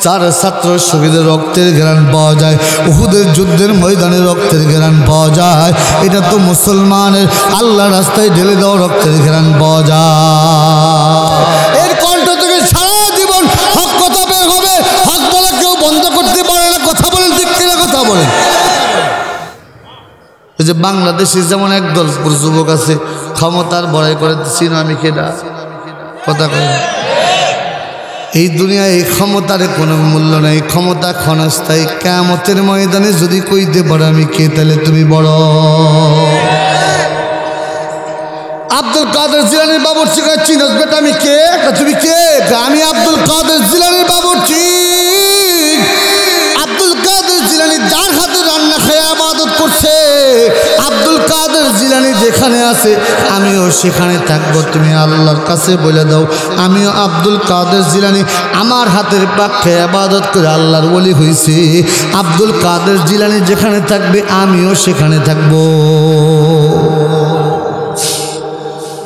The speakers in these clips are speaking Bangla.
চার ছাত্র শহীদের রক্তের ঘেরান পাওয়া যায়। উহুদের যুদ্ধের ময়দানে রক্তের ঘেরান পাওয়া যায়। এটা তো মুসলমানের আল্লাহ রাস্তায় ঢেলে দেওয়া রক্তের ঘেরান পাওয়া যায়। এর কণ্ঠ থেকে সারা জীবন হক কথা বের হবে। হক বলা কেউ বন্ধ করতে পারে না। কথা বলেন ঠিক কিনা কথা বলেন। যে বাংলাদেশে যেমন একদল যুবক আছে, ক্ষমতার বড়াই করে চিনো আমি কেডা কথা কয় না। এই দুনিয়ায় এই ক্ষমতার কোনো মূল্য নাই। ক্ষমতা ক্ষণস্থায়ী কেমতের ময়দানে যদি কইতে পারো আমি কে, তাহলে তুমি বড়। আব্দুল কাদের জিলানির বাবুর চিনস, বেটা আমি কে? তুমি কে? আমি আব্দুল কাদের জিলানির বাবুর্চি জিলানি যেখানে আছে, আমিও সেখানে থাকব। তুমি আল্লাহর কাছে বলে দাও, আমিও আব্দুল কাদের জিলানি। আমার হাতের পাক্ষে আবাদত করে আল্লাহর বলি হয়েছে। আব্দুল কাদের জিলানি যেখানে থাকবে, আমিও সেখানে থাকব।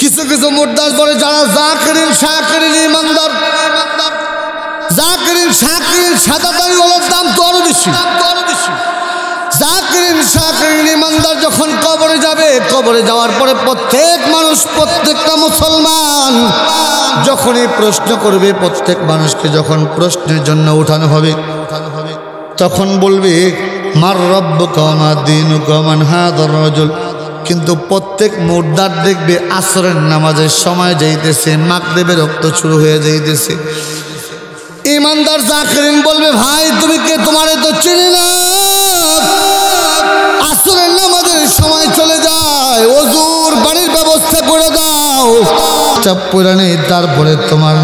কিছু কিছু মুদ্রাস বলে, যারা জাকিরিন, শাকিরিন, ইমানদার, জাকিরিন, শাকিরিন সাদা দাড়ি ওলার দাম তো আরও বেশি। জাকিরিন শাকিরিন ইমানদার যখন কবরে যাবে, কবরে যাওয়ার পরে প্রত্যেক মানুষ, প্রত্যেকটা মুসলমান যখনই প্রশ্ন করবে, প্রত্যেক মানুষকে যখন প্রশ্নের জন্য উঠানো হবে, তখন বলবে, মার রব্ব কমা দিন কমান হাদর রজল। কিন্তু প্রত্যেক মুর্দার দেখবে আসরের নামাজের সময় যাইতেছে মাকদেবে রক্ত শুরু হয়ে যাইতেছে। ইমানদার জাকরিন বলবে, ভাই, তুমি কে? তোমারে তো চিনি না। আসরের নামাজের সময় চলে যায়। অজুর বাড়ির ব্যবস্থা করে দাও। চাপ তারপরে তোমার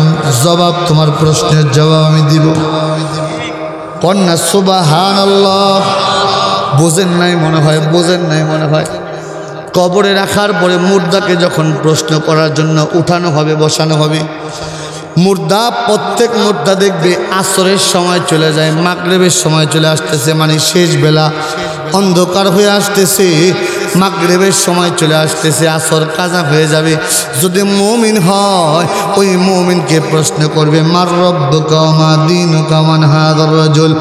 জবাব, তোমার প্রশ্নের জবাব আমি দিব। কন্যা সুবাহান আল্লাহ বোঝেন নাই মনে হয়, বোঝেন নাই মনে হয়। কবরে রাখার পরে মুর্দাকে যখন প্রশ্ন করার জন্য উঠানো হবে, বসানো হবে মুর্দা প্রত্যেক মুর্দা দেখবে আসরের সময় চলে যায়, মাগরেবের সময় চলে আসতেছে মানে শেষ বেলা অন্ধকার হয়ে আসতেছে, মাগরেবের সময় চলে আসতেছে, আসর কাজা হয়ে যাবে। যদি মমিন হয়, ওই মমিনকে প্রশ্ন করবে, মার রব্ব কামা দিন কামান রজল?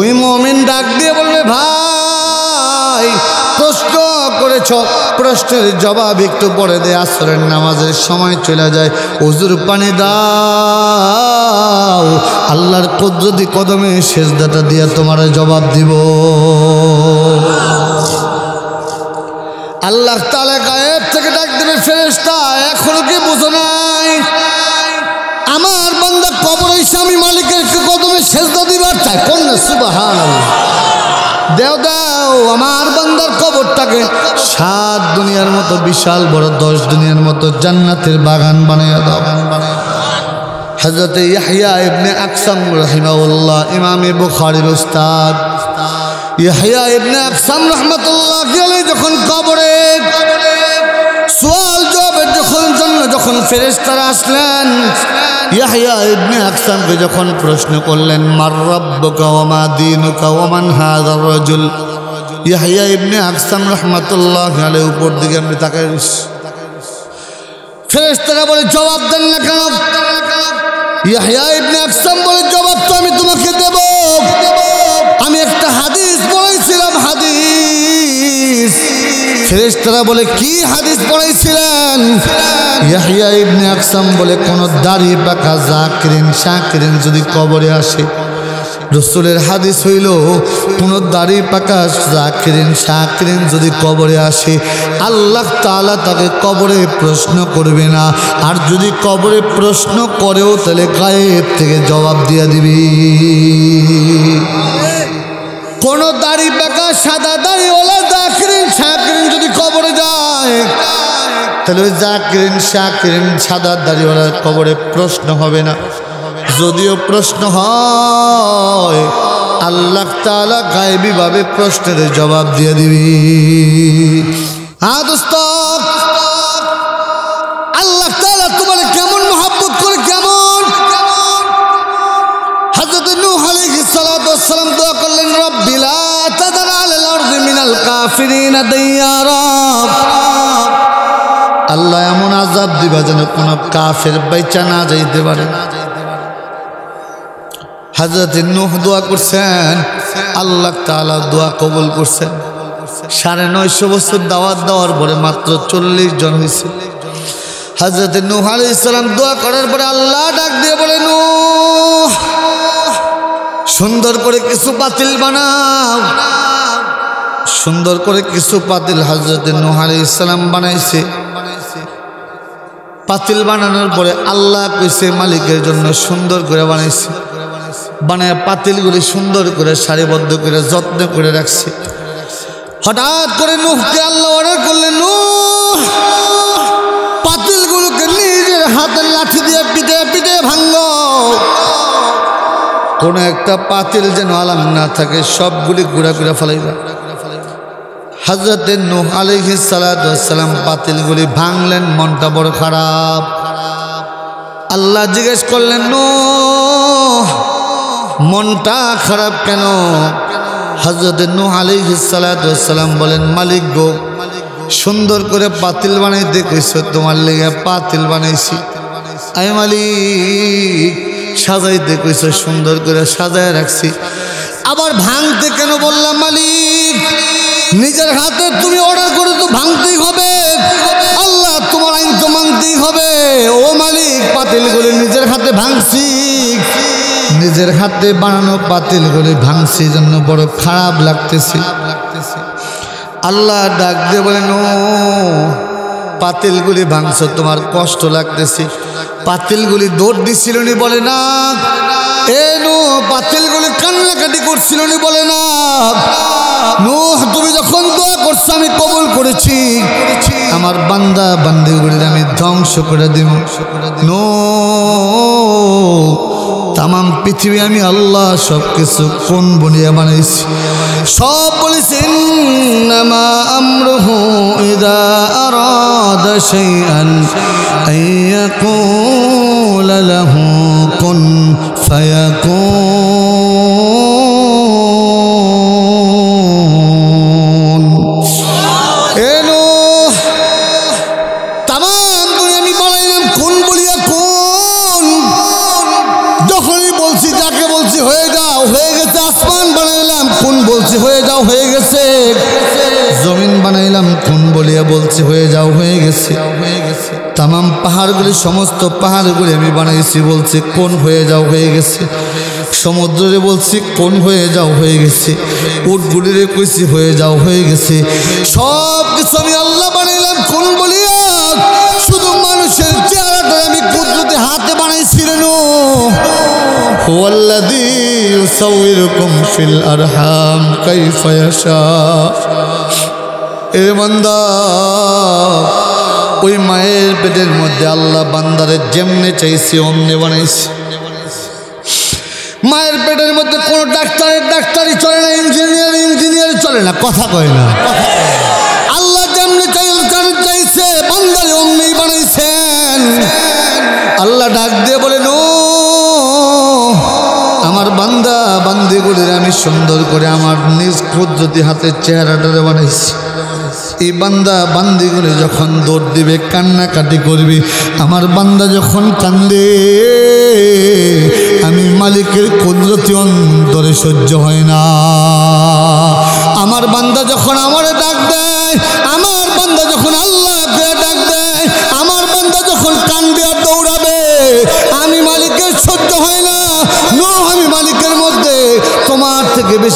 ওই মমিন ডাক দিয়ে বলবে, ভাই করেছ? প্রশ্নের জবাব একটু পরে দে, আসরের নামাজের সময় চলে যায়। অজুর পানি দাও। আল্লাহর কুদরতি কদমে শেষদাটা দিয়ে তোমার জবাব দিব। আল্লাহ তালা গায়েব থেকে ডাক দেবে ফেরেস্তা এখনও কি বুঝো নাই? আমার বান্দা কবর স্বামী মালিকের কদমে শেষদা দিবার চায় কোন সুবাহান দেও দেও আমার বান্দার কবরটাকে সাত দুনিয়ার মতো, বিশাল বড়, দশ দুনিয়ার মতো জান্নাতের বাগান বানিয়ে দাও। হজরত ইয়াহিয়া ইবনে আকসাম রহিমাউল্লাহ ইমামে বুখারির উস্তাদ। ইয়াহিয়া ইবনে আকসাম রহমতুল্লাহ যখন কবরে সোয়াল জবাবের যখন জন্য যখন ফেরেশতারা আসলেন ইয়াহিয়া ইবনে আকসামকে যখন প্রশ্ন করলেন, মার রব্বুকা ওয়া মা দীনুকা ওয়া মান ইয়াহিয়া ইবনে আকসাম রহমাতুল্লাহ আলাইহি, উপর দিকে আমি তাকাই রইছি ফেরেশতারা বলে, জবাব দেন না কেন? ইয়াহিয়া ইবনে আকসাম বলে, জবাব তো আমি তোমাকে দেব। আমি একটা হাদিস পড়েছিলাম হাদিস। ফেরেশতারা বলে, কি হাদিস পড়েছিলেন ইয়াহিয়া ইবনে আকসাম বলে, কোন দাড়ি পাকা জাকিরিন, শাকিরিন যদি কবরে আসে রসুলের হাদিস হইল দাড়ি পাকা জাকিরিন, শাকিরিন যদি কবরে আসে, আল্লাহ তালা তাকে কবরে প্রশ্ন করবে না। আর যদি কবরে প্রশ্ন করেও তাহলে গায়েব থেকে জবাব দিয়ে দিবি। কোন দাড়ি পাকা, সাদা দাড়ি ওলা জাকিরিন, শাকিরিন যদি কবরে যায়, তাহলে ওই জাকিরিন, শাকিরিন, সাদা দাড়িওয়ালার কবরে প্রশ্ন হবে না। যদিও প্রশ্ন হয়, আল্লাহ তালা গায়েবীভাবে প্রশ্নের জবাব দিয়ে দিবি। হ্যাঁ দোস্ত? আল্লাহ তালা তোমার কেমন মহাব্বত করে কেমন? হযরত নূহ আলাইহিস সালাতু সালাম দোয়া করলেন, রব্বি লা তাদার আলাল আরদি মিনাল কাফিরিন দাইয়ারা। আল্লাহ এমন আজাব দিবা যেন কোন কাফের বাইচা না যাইতে পারে। হাজরত নুহ দোয়া করছেন, আল্লাহ তাআলা দোয়া কবুল করছেন। সাড়ে নয়শো বছর দাওয়াত দেওয়ার পরে মাত্র চল্লিশ জন হয়েছে। হাজরত নুহ আলী ইসলাম দোয়া করার পরে আল্লাহ ডাক দিয়ে বলে, নুহ, সুন্দর করে কিছু পাতিল বানাও। সুন্দর করে কিছু পাতিল হাজরত নুহ আলী ইসলাম বানাইছে। পাতিল বানানোর পরে আল্লাহ কইছে, মালিকের জন্য সুন্দর করে বানাইছে। বানায় পাতিলগুলি সুন্দর করে, সারিবদ্ধ করে, যত্ন করে রাখছে। হঠাৎ করে নুহকে আল্লাহ অর্ডার করলেন, নুহ! পাতিলগুলোকে নিজের হাতের লাঠি দিয়ে পিটে পিটে ভাঙ্গ কোন একটা পাতিল যেন আলাম না থাকে, সবগুলি ঘুরা ঘুরা ফেলাইবা হাজরতে নুহ আলহি সালাম পাতিলগুলি ভাঙলেন, মনটা বড় খারাপ। আল্লাহ জিজ্ঞেস করলেন নু মনটা খারাপ কেন? হজরত নূহ আলাইহি সালাম বলেন, মালিক গো, সুন্দর করে পাতিল বানাইতে কইছো তোমার লেগে পাতিল বানাইছি। আই মালিক সাজাইতে কইছো সুন্দর করে সাজায় রাখছি। আবার ভাঙতে কেন বললাম, মালিক? নিজের হাতে তুমি অর্ডার করে তো ভাঙতেই হবে। আল্লাহ তোমার আইন তো মানতেই হবে। ও মালিক, পাতিলগুলি নিজের হাতে ভাঙছি। নিজের হাতে বানানো পাতিলগুলি ভাঙছি জন্য বড় খারাপ লাগতেছে। আল্লাহ ডাক দিয়ে বলেন ও পাতিলগুলি ভাঙছো, তোমার কষ্ট লাগতেছে। পাতিলগুলি দৌড় দিছিল নি বলে না। এ নো পাতিলগুলি কান্নাকাটি করছিল নি বলে না। নো, তুমি যখন দোয়া করছ, আমি কবল করেছি। আমার বান্দা বান্দিগুলির আমি ধ্বংস করে দিব। নো তামাম পৃথিবী আমি আল্লাহ সব কিছু কোন বনিয়া বানাইছি? সব বলেছেন নামা আমরহু ইদা বলিয়া বলছি, হয়ে যাও, হয়ে গেছে। তাম পাহাড়গুলি, সমস্ত পাহাড়গুলি আমি বানাইছি, বলছি, কোন হয়ে যাও, হয়ে গেছে? সমুদ্রে বলছি, কোন হয়ে যাও, হয়ে গেছে। উটগুলিরে কইছি, হয়ে যাও, হয়ে গেছে। সব কিছু আমি আল্লাহ বানাইলাম, কোন বলিয়া? শুধু মানুষের চেহারাটা আমি কুদরতে হাতে বানাইছিলেন হুয়াল্লাযী ইউসাউইরুকুম ফিল আরহাম কাইফা ইয়াশা। এ বান্দা, ওই মায়ের পেটের মধ্যে আল্লাহ বান্দারে যেমনে চাইছে, অমনে বানাইছে। মায়ের পেটের মধ্যে কোনো ডাক্তারের ডাক্তারই চলে না, ইঞ্জিনিয়ার ইঞ্জিনিয়ার চলে না, কথা কয় না। আল্লাহ যেমনি চাইছে, বান্দারে অমনি বানাইছেন। আল্লাহ ডাক দিয়ে বলে নো আমার বান্দা, বান্দিগুলির আমি সুন্দর করে আমার নিজ কুদরতি হাতের চেহারাটারে বানাইছি। এই বান্দা বান্দিগুলি যখন দৌড় দিবে, কান্নাকাটি করবে, আমার বান্দা যখন কান্দে, আমি মালিকের কুদরতি অন্তরে সহ্য হয় না। আমার বান্দা যখন আমার ডাক দেয়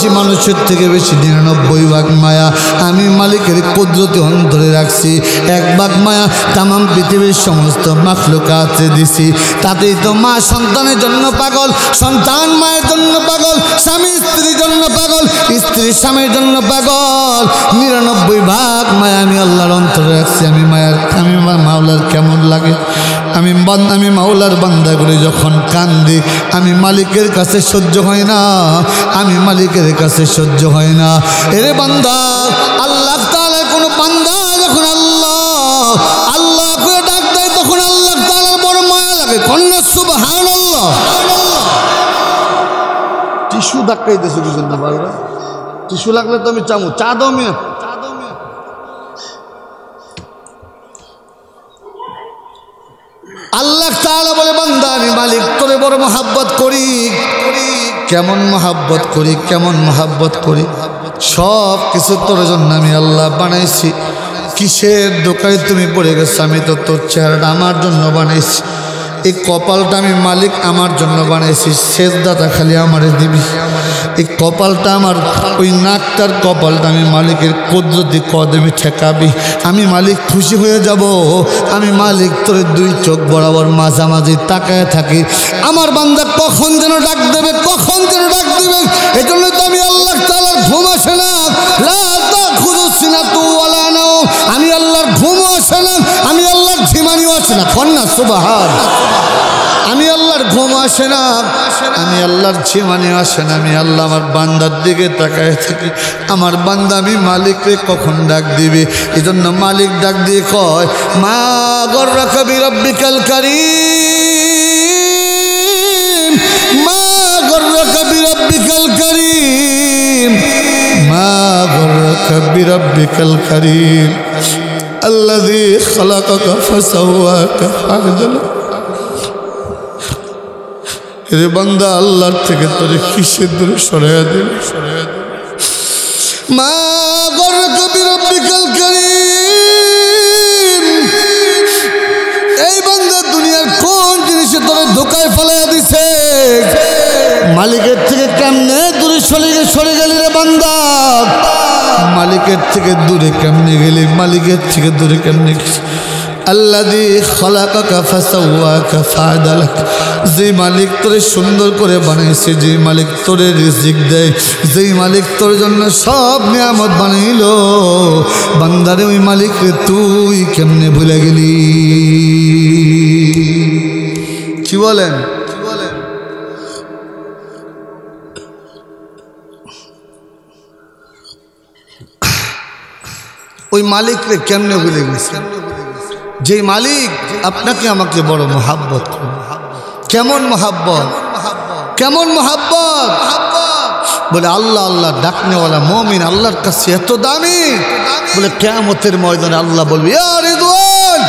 বেশি মানুষের থেকে বেশি নিরানব্বই ভাগ মায়া। আমি মালিকের কুদরতি অন্তরে রাখছি। এক ভাগ মায়া তামাম পৃথিবীর সমস্ত মাখলুকাতে দিছি। তাতেই তো মা সন্তানের জন্য পাগল, সন্তান মায়ের জন্য পাগল, স্বামী স্ত্রীর জন্য পাগল, স্ত্রী স্বামীর জন্য পাগল। নিরানব্বই ভাগ মায়া আমি আল্লাহর অন্তরে রাখছি। আমি মায়ার আমি আমার মাওলার কেমন লাগে? আমি আমি মাওলার বান্দাগুলি যখন কান্দি, আমি মালিকের কাছে সহ্য হয় না, আমি মালিকের কাছে সহ্য হয় না। এরে বান্দা, আল্লাহ তাআলার কোনো বান্দা যখন আল্লাহ আল্লাহ করে ডাক দেয়, তখন আল্লাহ তাআলার বড় মায়া লাগে। কন্যা সুবহানাল্লাহ? টিস্যু ধাক্কাইতেছে না বারবার। টিস্যু লাগলে তো আমি চামু চা দাও মিয়া আল্লাহ তাআলা বলে বান্দা আমি মালিক তোরে বড় মহাব্বত করি কেমন মহাব্বত করি, কেমন মহাব্বত করি। সব কিছু তোর জন্য আমি আল্লাহ বানাইছি। কিসের দোকানে তুমি পড়ে গেছো, আমি তো তোর চেহারাটা আমার জন্য বানাইছি। এই কপালটা আমি মালিক আমার জন্য বানাইছি দাতা খালি আমারে দিবি। এই কপালটা আমার, ওই নাকটার কপালটা আমি মালিকের কুদরতি কদমে ঠেকাবি। আমি মালিক খুশি হয়ে যাব, আমি মালিক তোর দুই চোখ বরাবর মাঝামাঝি তাকায় থাকি। আমার বান্দা কখন যেন ডাক দেবে, কখন যেন ডাক দেবে? এই জন্য তো আমি আল্লাহ তালার ঘুম আসে না। আমি আল্লাহর ঘুমও আসে না, আমি আল্লাহর ঝিমানিও আসে না। কন্যা সুবাহার আমি আল্লাহর ঘুম আসে না আমি আল্লাহর ঝিমানি আসে না আমি আল্লাহ আমার বান্দার দিকে তাকায় থাকি আমার বান্দা আমি মালিকরে কখন ডাক দিবে এই জন্য মালিক ডাক দিয়ে কয় মা গর্রা কবি রব্বিকাল করিম মা গর্রা কবি রব্বিকাল করিম মা গর্রা কবি রব্বিকাল করিম الذي خلقك فسواك فعدلك রে বান্দা আল্লাহর থেকে তোরে কিসের দূরে সরাইয়া দেবে? মা গর্রক বিরব্বিকাল করিম, এই দুনিয়ার কোন মালিকের থেকে কেমনে দূরে সরে সরে গেলি রে বান্দা? মালিকের থেকে দূরে কেমনে গেলি? মালিকের থেকে দূরে কেমনে গেলি? আল্লাদি খলাকাকা ফাসাওয়াকা ফাদালাক। যে মালিক তোরে সুন্দর করে বানাইছে যে মালিক তোরে রিজিক দেয়, যেই মালিক তোর জন্য সব নিয়ামত বানাইল, বান্দারে ওই মালিকরে তুই কেমনে ভুলে গেলি? কি বলেন? ওই মালিকরে কেমনে ভুলে গেছে যে মালিক আপনাকে আমাকে বড় মোহাব্বত। কেমন মোহাব্বত? কেমন মোহাব্বত? বলে আল্লাহ আল্লাহ ডাকনেওয়ালা মমিন আল্লাহর কাছে এত দামি। বলে কেমতের ময়দানে আল্লাহ বলবে "ইয়া রিদওয়ান,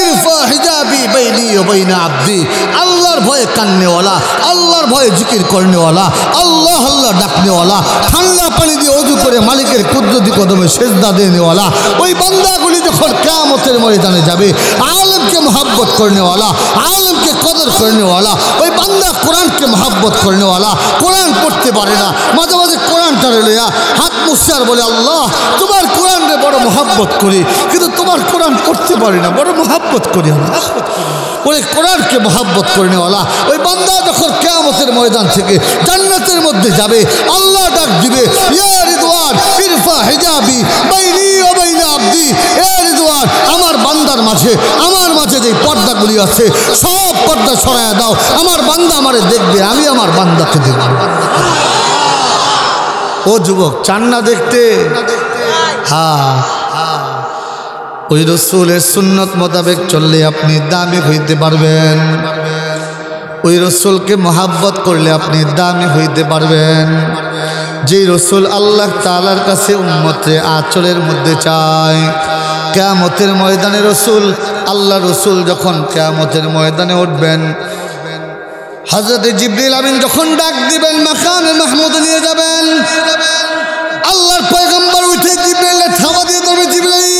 ইরফা হিজাবি বাইনি ওয়া বাইনা আবদি। আল্লাহর ভয়ে কান্নেওয়ালা আল্লাহর ভয়ে জিকির করনেওয়ালা আল্লাহ আল্লাহ ডাকনেওয়ালা, ঠান্ডা পানি দিয়ে অজু করে মালিকের কুদরতি কদমে সেজদা দেনেওয়ালা, ওই বান্দাগুলি যখন কেয়ামতের ময়দানে যাবে, আলমকে মোহাব্বত করনেওয়ালা, আলমকে কদর করনেওয়ালা, ওই বান্দা কোরআনকে মোহাব্বত করনেওয়ালা, কোরআন পড়তে পারে না, মাঝে মাঝে কোরআনটা লইয়া হাত মুসার বলে, আল্লাহ, তোমার কোরআনরে বড় মোহাব্বত করি, কিন্তু তোমার কোরআন পড়তে পারি না, বড় মহাব্বত করি আল্লাহ ওই কোরআনকে মোহাব্বত করনেওয়ালা, ওই বান্দা যখন কেয়ামতের ময়দান থেকে জান্নাতের মধ্যে যাবে, আল্লাহ ডাক দিবে আমার বান্দার মাঝে, আমার মাঝে যে পর্দাগুলি আছে, সব পর্দা সরায়া দাও, আমার বান্দা আমারে দেখবে, আমি আমার বান্দাকে দেখব। ও যুবক, চান না দেখতে? হ্যাঁ। ওই রসুলের সুন্নত মোতাবেক চললে আপনি দামি হইতে পারবেন। ওই রসুলকে মহাব্বত করলে আপনি দামি হইতে পারবেন। যেই রসুল আল্লাহ তালার কাছে উন্মতে আচরের মধ্যে চায়, কেয়ামতের ময়দানে রসুল, আল্লাহ রসুল যখন কেয়ামতের ময়দানে উঠবেন হজরত জিবরিল আমিন যখন ডাক দিবেন, মাকামে মাহমুদ নিয়ে যাবেন, আল্লাহর পয়গম্বর উঠে জিবরিল থামা দিয়ে ধরবে জিবরাইল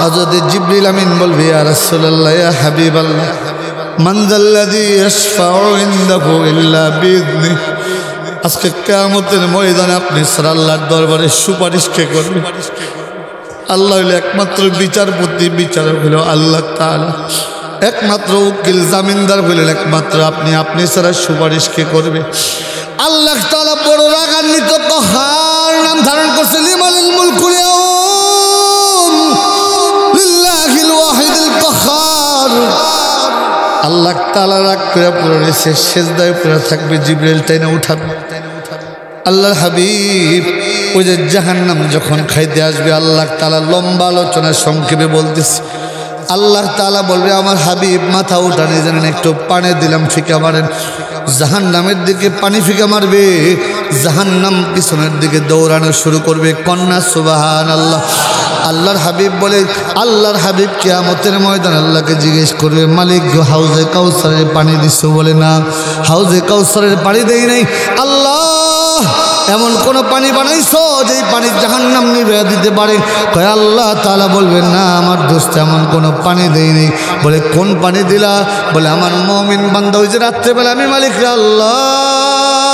হজরত জিবরিল আমিন বলবে, ইয়া রাসূলুল্লাহ, ইয়া হাবিবাল্লাহ, মান যাল্লাযী ইয়াশফাউ ইনদাহু ইল্লা বিইذনি আজকে কিয়ামতের ময়দানে আপনি আল্লাহর দরবারে সুপারিশ কে করবেন? আল্লাহ হইল একমাত্র বিচারপতি, বিচারক হইল আল্লাহ তাআলা। একমাত্র উকিল, জামিনদার হইলেন একমাত্র আপনি আপনি ছাড়া সুপারিশ কে করবে? আল্লাহ তাআলা বড় রাগান্বিত কহার নাম ধারণ করছে, লিমানিল মুলকুল আল্লাহ তাআলা রাগ করে পুরো রয়েছে সেজদায় পুরো থাকবে, জিব্রাইল তাই না উঠাবে? আল্লাহর হাবিব ওই যে জাহান্নাম যখন খাইতে আসবে, আল্লাহ তালা লম্বা আলোচনা সংক্ষেপে বলতেছে, আল্লাহ তালা বলবে, আমার হাবিব মাথা উঠানে জানেন, একটু পানি দিলাম, ফিকা মারেন। জাহান নামের দিকে পানি ফিকা মারবে জাহান নাম পিছনের দিকে দৌড়ানো শুরু করবে, কন্যা সুবাহান আল্লাহ আল্লাহর হাবিব বলে, আল্লাহর হাবিব কেয়ামতের ময়দান আল্লাহকে জিজ্ঞেস করবে, মালিক হাউজে কাউসারের পানি দিচ্ছ বলে না। হাউজে কাউসারের পানি দেই নাই। আল্লাহ, এমন কোন পানি বানাইছো যেই পানি জাহান্নাম নিবে দিতে পারে? কয় আল্লাহ তালা বলবেন না, আমার দোস্ত এমন কোনো পানি দেই নেই। বলে, কোন পানি দিলা? বলে, আমার মমিন বান্ধব যে রাত্রেবেলা আমি মালিক আল্লাহ।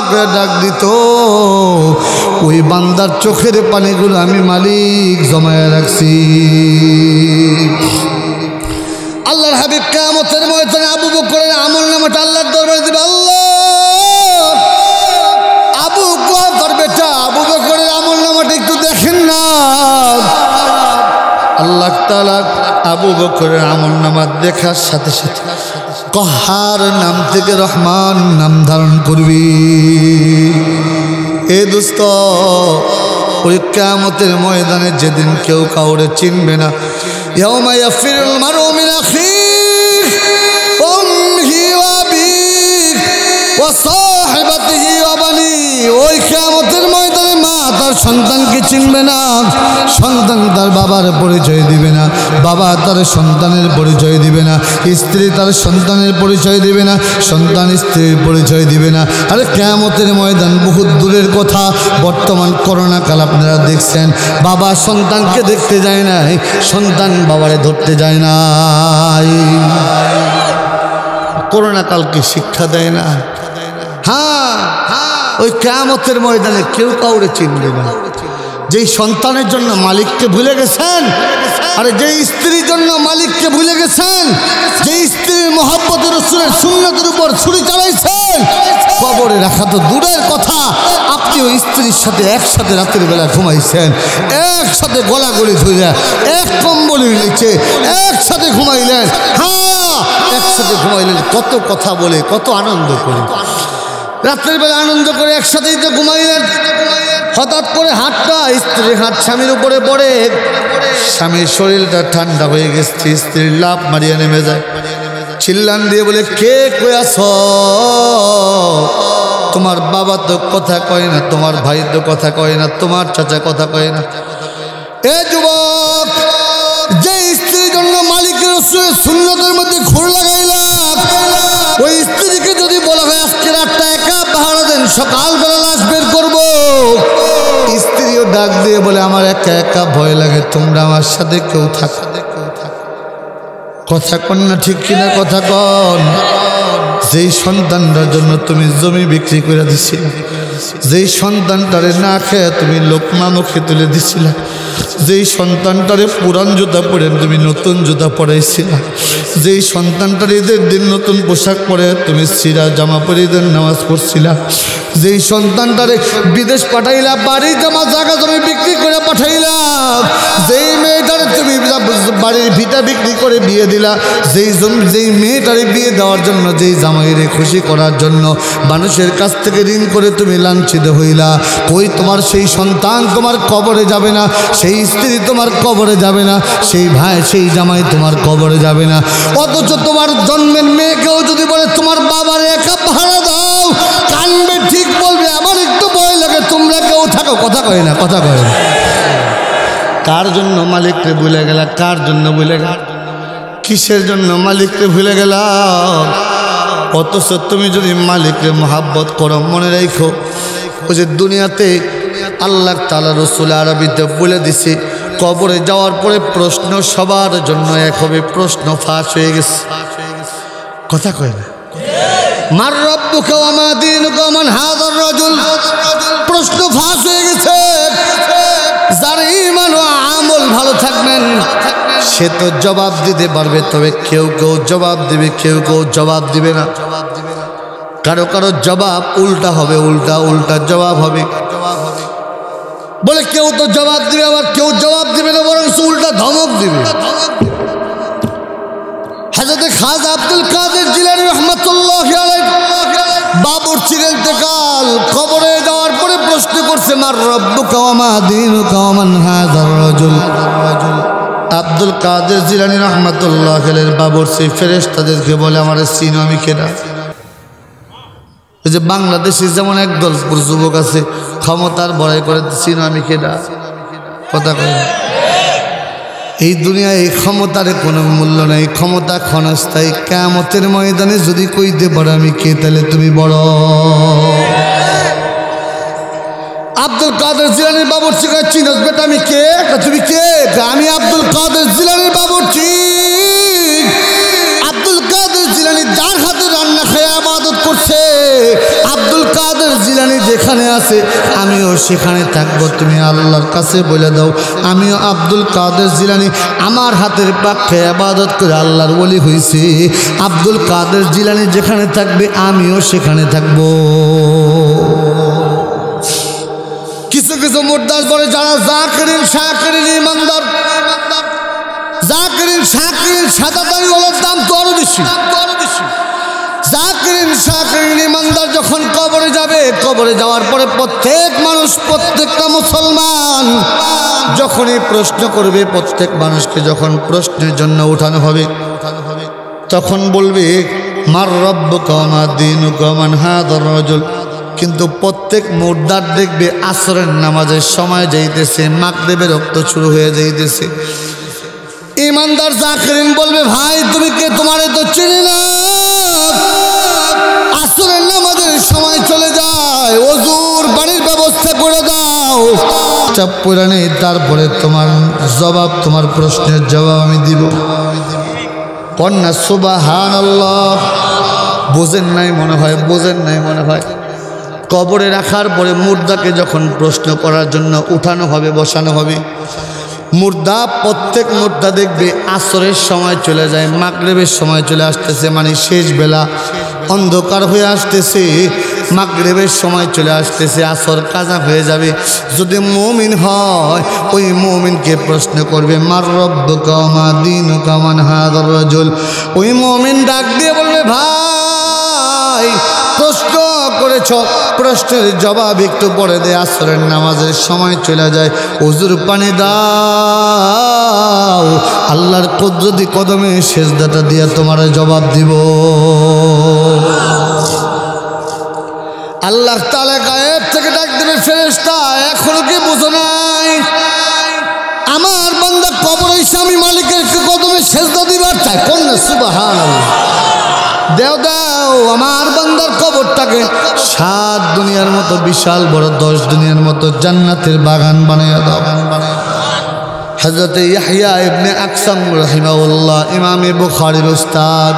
করে ডাক দিত। ওই বান্দার চোখের পানিগুলো আমি মালিক জমায় রাখছি। আল্লাহর হাবিব কামতের ময়দানে আবু বকরের আমল নামাটা আল্লাহর দরবারে দিবে। আল্লাহ! আবু বকর বেটা, আবু বকরের আমল নামাটা একটু দেখেন না। আল্লাহ তাআলা আবু বকরের আমল নামা দেখার সাথে সাথে কহার নাম থেকে রহমান নাম ধারণ করবি। এ দোস্ত ওই কেমতের ময়দানে যেদিন কেউ কাউরে চিনবে না ইয়ামাইয়া ফিরল মারো মিনা খির ওম হিওয়াবি ও সাহেবাতি হিওয়াবানি ওই সন্তানকে চিনবে না, সন্তান তার বাবার পরিচয় দিবে না, বাবা তার সন্তানের পরিচয় দিবে না, স্ত্রী তার সন্তানের পরিচয় দিবে না, সন্তান স্ত্রীর পরিচয় দিবে না। আরে কেয়ামতের ময়দান বহুত দূরের কথা, বর্তমান করোনা কাল আপনারা দেখছেন, বাবা সন্তানকে দেখতে যায় নাই, সন্তান বাবারে ধরতে যায় নাই। করোনা কালকে শিক্ষা দেয় না। হ্যাঁ ওই কেয়ামতের ময়দানে কেউ কাউরে চিনবে না। যেই সন্তানের জন্য মালিককে ভুলে গেছেন, আরে যেই স্ত্রীর জন্য মালিককে ভুলে গেছেন, যেই স্ত্রীর মহাব্বতের রসুলের শূন্যতের উপর ছুরি চালাইছেন, কবরে রাখা তো দূরের কথা। আপনি ওই স্ত্রীর সাথে একসাথে রাতের বেলা ঘুমাইছেন, একসাথে গলাগলি ধরে এক কম্বলের নিচে একসাথে ঘুমাইলেন। হ্যাঁ একসাথে ঘুমাইলেন। কত কথা বলে, কত আনন্দ করে। রাত্রের বেলা আনন্দ করে একসাথেই তো ঘুমাইলেন, হঠাৎ করে হাতটা স্ত্রীর হাত স্বামীর উপরে পড়ে। স্বামীর শরীরটা ঠান্ডা হয়ে গেছে, স্ত্রীর লাভ মারিয়া নেমে যায়। চিল্লান দিয়ে বলে, কে কয়াছ তোমার বাবা তো কথা কয় না, তোমার ভাই তো কথা কয় না, তোমার চাচা কথা কয় না। এ যুবক, যে স্ত্রীর জন্য মালিকের শূন্যতের মধ্যে ঘুর লাগাইলাম সকালবেলা লাশ বের করব। স্ত্রীও ডাক দিয়ে বলে, আমার একা একা ভয় লাগে, তোমরা আমার সাথে কেউ থাকো কথা কন না, ঠিক কিনা কথা কন? যেই সন্তানটার জন্য তুমি জমি বিক্রি করে দিছিলে, যেই সন্তানটারে না খেয়ে তুমি লোকমা মুখে তুলে দিছিলে যেই সন্তানটারে পুরান জুতা পরে তুমি নতুন জুতা পরাইছিলা, যেই সন্তানটার ঈদের দিন নতুন পোশাক পরে তুমি সিরা জামা পরে ঈদের নামাজ পড়ছিলা, যেই সন্তানটারে বিদেশ পাঠাইলা, বাড়ি জামা জায়গা তুমি বিক্রি করে পাঠাইলা, যেই মেয়েটারে তুমি বাড়ির ভিটা বিক্রি করে বিয়ে দিলা, যেই যেই মেয়েটারে বিয়ে দেওয়ার জন্য, যেই জামাইরে খুশি করার জন্য মানুষের কাছ থেকে ঋণ করে তুমি লাঞ্ছিত হইলা, কই তোমার সেই সন্তান তোমার কবরে যাবে না সেই স্ত্রী তোমার কবরে যাবে না, সেই ভাই, সেই জামাই তোমার কবরে যাবে না। অথচ তোমার জন্মের মেয়েকেও যদি বলে, তোমার বাবার একা ভাড়া দাও, কানবে ঠিক বলবে, আমার একটু ভয় লাগে, তোমরা কেউ থাকো। কথা কয় না, কথা কয় না। কার জন্য মালিককে ভুলে গেলা, কার জন্য ভুলে গেল? কিসের জন্য মালিককে ভুলে গেলাম অথচ তুমি যদি মালিককে মহাব্বত করো, মনে রাখো ওই যে দুনিয়াতে আল্লাহ তালা রসুল আরবিতে বলে দিছে, কবরে যাওয়ার পরে প্রশ্ন সবার জন্য এক হবে, প্রশ্ন ফাঁস হয়ে গেছে। কথা কয় না। মার রব্বুকে হাদার রাজুল। প্রশ্ন ফাঁস হয়ে গেছে। যার ইমান ও আমল ভালো থাকবেন, সে তো জবাব দিতে পারবে, তবে কেউ কেউ জবাব দিবে, কেউ কেউ জবাব দিবে না। জবাব দিবে কারও কারও জবাব উল্টা হবে, উল্টা উল্টা জবাব হবে জবাব হবে। বলে কেউ তো জবাব দিবে, আবার কেউ জবাব দিবে না, বরং উল্টা ধমক দিবে। হাজরতে খাজা আব্দুল কাদের জিলানি রহমতুল্লাহ বাবুর ছিলেন তেকাল খবরে যাওয়ার পরে প্রশ্ন করছে, মার রব্বু কাওয়ামা দিন কাওয়ামান হাজার রজুল? আব্দুল কাদের জিলানি রহমতুল্লাহ খেলের বাবুর সেই ফেরেস তাদেরকে বলে, আমার সিন আমি কেনা ওই যে বাংলাদেশে যেমন একদল যুবক আছে, ক্ষমতার বড়াই করে সিন আমি কেনা কথা কয়। এই দুনিয়ায় এই ক্ষমতার কোনো মূল্য নাই, ক্ষমতা ক্ষণস্থায়ী কেমতের ময়দানে যদি কইতে পারো আমি কে, তাহলে তুমি বড়। আব্দুল কাদের জিলানির বাবুর্চি চিনস বেটা, আমি কে? তুমি কে? আমি আব্দুল কাদের জিলানির জিলানি যেখানে আছে, আমিও সেখানে থাকব। তুমি আল্লাহর কাছে বলে দাও, আমিও আব্দুল কাদের জিলানি, আমার হাতের পাক্ষে আবাদত করে আল্লাহর বলি হয়েছে আব্দুল কাদের জিলানি যেখানে থাকবে, আমিও সেখানে থাকব। কিছু কিছু মুদ্রার পরে যারা জাকিরিন, শাকিরিন ইমানদার, জাকিরিন, শাকিরিন সাদা দাড়িওয়ালার দাম তো আরও বেশি। জাকিরিন শাকিরিন ইমানদার যখন কবরে যাবে, কবরে যাওয়ার পরে প্রত্যেক মানুষ, প্রত্যেকটা মুসলমান যখনই প্রশ্ন করবে, প্রত্যেক মানুষকে যখন প্রশ্নের জন্য উঠানো হবে, তখন বলবে, মার রব্ব কমা দিন কমান হাদর রজল। কিন্তু প্রত্যেক মুর্দার দেখবে, আসরের নামাজের সময় যাইতেছে মাকদেবের রক্ত শুরু হয়ে যাইতেছে। ইমানদার জাকরিন বলবে, ভাই, তুমি কে? তোমারে তো চিনি না। দাও চাপ তারপরে তোমার জবাব, তোমার প্রশ্নের জবাব আমি দিব। কন্যা সুবাহান আল্লাহ বোঝেন নাই মনে হয়, বোঝেন নাই মনে হয়। কবরে রাখার পরে মুর্দাকে যখন প্রশ্ন করার জন্য উঠানো হবে, বসানো হবে, মুর্দা প্রত্যেক মুর্দা দেখবে আসরের সময় চলে যায়, মাগরেবের সময় চলে আসতেছে মানে শেষ বেলা অন্ধকার হয়ে আসতেছে। মাগরেবের সময় চলে আসতেছে, আসর কাজা হয়ে যাবে। যদি মমিন হয়, ওই মমিনকে প্রশ্ন করবে, মার রব্ব কামা দিন কামান হাদর রজল? ওই মমিন ডাক দিয়ে বলবে, ভাই, প্রশ্ন করেছ? প্রশ্নের জবাব একটু পরে দে, আসরের নামাজের সময় চলে যায়। অজুর পানি দাও, আল্লাহর কদরতি কদমে শেষদাটা দিয়ে তোমার জবাব দিব। আল্লাহ তালা গায়েব থেকে ডাক দেবে ফেরেস্তা এখনও কি বুঝো নাই? আমার বান্দা কবর স্বামী মালিকের কদমে শেষদা দিবার? চাই কন্যা সুবাহান দেও দেও, আমার বান্দার কবরটাকে সাত দুনিয়ার মতো, বিশাল বড়, দশ দুনিয়ার মতো, জান্নাতের বাগান বানিয়ে দাও। হজরত ইয়াহিয়া ইবনে আকসাম রহিমাউল্লাহ ইমামে বুখারির উস্তাদ।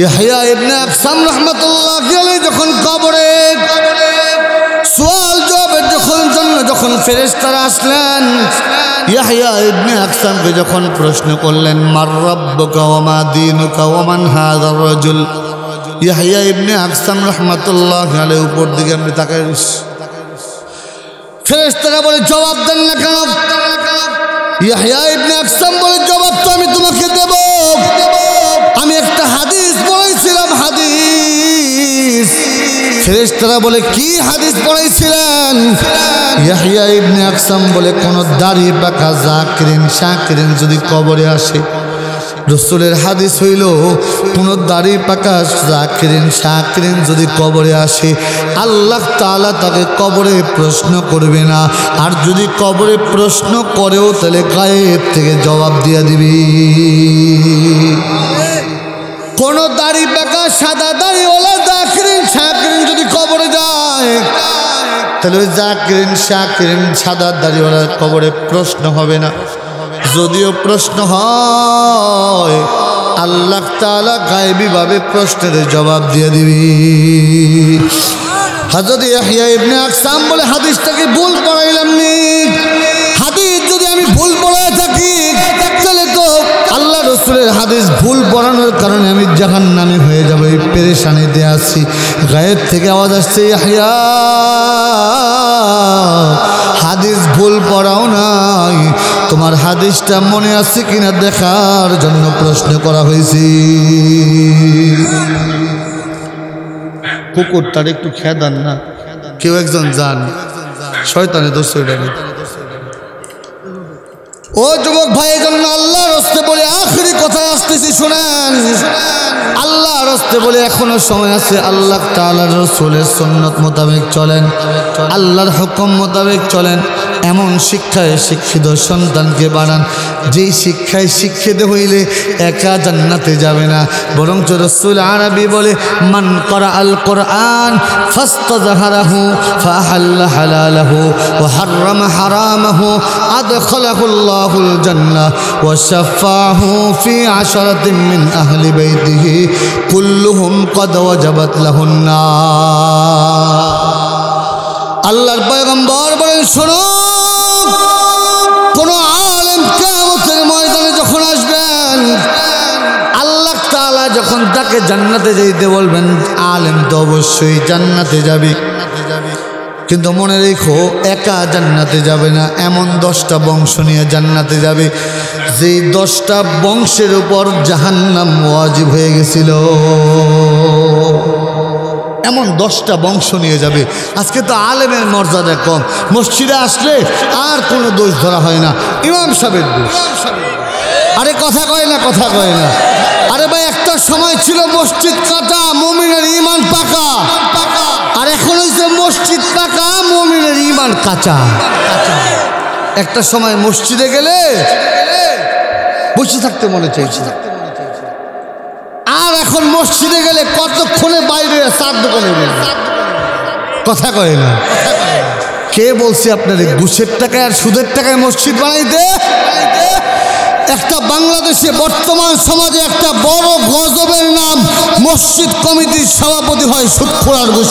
ইয়াহিয়া ইবনে আকসাম রহমতুল্লাহ যখন ফেরেশতারা আসলেন ইয়াহিয়া ইবনে আকসামকে যখন প্রশ্ন করলেন, মার রব্বুকা ওয়া দিন দীনুকা হাজার রজুল? ইয়াহিয়া ইবনে আকসাম রহমাতুল্লাহ আলে উপর দিকে আমি তাকাই ফেরেস্তারা বলে, জবাব দেন না কেন? ইয়াহিয়া ইবনে আকসাম ফেরেশতারা বলে, কি হাদিস পড়াইছিলেন? ইয়াহিয়া ইবনে আকসাম বলে, কোন দাড়ি পাকা জাকিরিন শাকিরিন যদি কবরে আসে, রসুলের হাদিস হইল, কোন দাড়ি পাকা জাকিরিন শাকিরিন যদি কবরে আসে, আল্লাহ তালা তাকে কবরে প্রশ্ন করবে না। আর যদি কবরে প্রশ্ন করেও তাহলে গায়েব থেকে জবাব দিয়ে দিবি। কোন দাড়ি পাকা, সাদা দাড়িওয়ালা জাকিরিন শাকিরিন যদি কবরে যায়, তাহলে ওই জাকিরিন শাকিরিন সাদা দাড়িওয়ালার কবরে প্রশ্ন হবে না। যদিও প্রশ্ন হয়, আল্লাহ তালা গায়েবীভাবে প্রশ্নের জবাব দিয়ে দিবি। হাজরত ইয়াহিয়া ইবনে আকসাম বলে, হাদিসটাকে ভুল পড়াইলাম নি। রসুলের হাদিস ভুল পড়ানোর কারণে আমি জাহান নামে হয়ে যাব এই পেরেশানিতে আসছি গায়ের থেকে আওয়াজ আসছে ইয়াহিয়া হাদিস ভুল পড়াও নাই। তোমার হাদিসটা মনে আছে কিনা দেখার জন্য প্রশ্ন করা হয়েছে। কুকুরটার একটু খেদান না। কেউ একজন যান। শয়তানে দোষ ও যুবক ভাই জন্য আল্লাহ রস্তে বলে কথা আসতেছি শুনেন। আল্লাহ রস্তে বলে, এখনও সময় আছে, আল্লাহ তাআলার রসুলের সন্ন্যত মোতাবেক চলেন। আল্লাহর হুকুম মোতাবেক চলেন। এমন শিক্ষায় শিক্ষিত সন্তানকে বানান। যেই শিক্ষায় শিক্ষিত হইলে একা জান্নাতে যাবে না। বরং রসুল আরবি বলে, মান করা আল কোরআন ফাস্তাজাহারাহু ফাহাল্লা হালালাহু ওয়া হাররামা হারামাহু আদখালাহু আল্লাহুল জান্নাহ ওয়া শাফাহু ফি আশরাতিন মিন আহলি কুল্লুহুম কদ ওয়াজাবাত লাহুন নার আল্লাহর পয়গম্বর বলেন, শোনো, কোন আলেম কেয়ামতের ময়দানে যখন আসবেন, আল্লাহ তাআলা যখন তাকে জান্নাতে যেতে বলবেন, আলেম তো অবশ্যই জান্নাতে যাবে। কিন্তু মনে রেখো, একা জান্নাতে যাবে না, এমন দশটা বংশ নিয়ে জান্নাতে যাবে। যেই দশটা বংশের উপর জাহান্নাম ওয়াজিব হয়ে গেছিল। এমন দশটা বংশ নিয়ে যাবে। আজকে তো আলেমের মর্যাদা কম। মসজিদে আসলে আর কোনো দোষ ধরা হয় না। ইমাম সাহেবের দোষ। আরে কথা কয় না, কথা কয় না। আরে ভাই, একটা সময় ছিল মসজিদ কাটা, মমিনের ইমান পাকা। আর এখন হয়েছে মসজিদ পাকা মমিনের ইমান কাঁচা। একটা সময় মসজিদে গেলে বসে থাকতে মনে চাইছে। আর এখন মসজিদে গেলে কতক্ষণে বাইরে চার দোকানে কথা কয় না। কে বলছে আপনার এই ঘুষের টাকায় আর সুদের টাকায় মসজিদ বানাইতে? একটা বাংলাদেশে বর্তমান সমাজে একটা বড় গজবের নাম মসজিদ কমিটির সভাপতি হয় সুৎখোরার ঘুষ।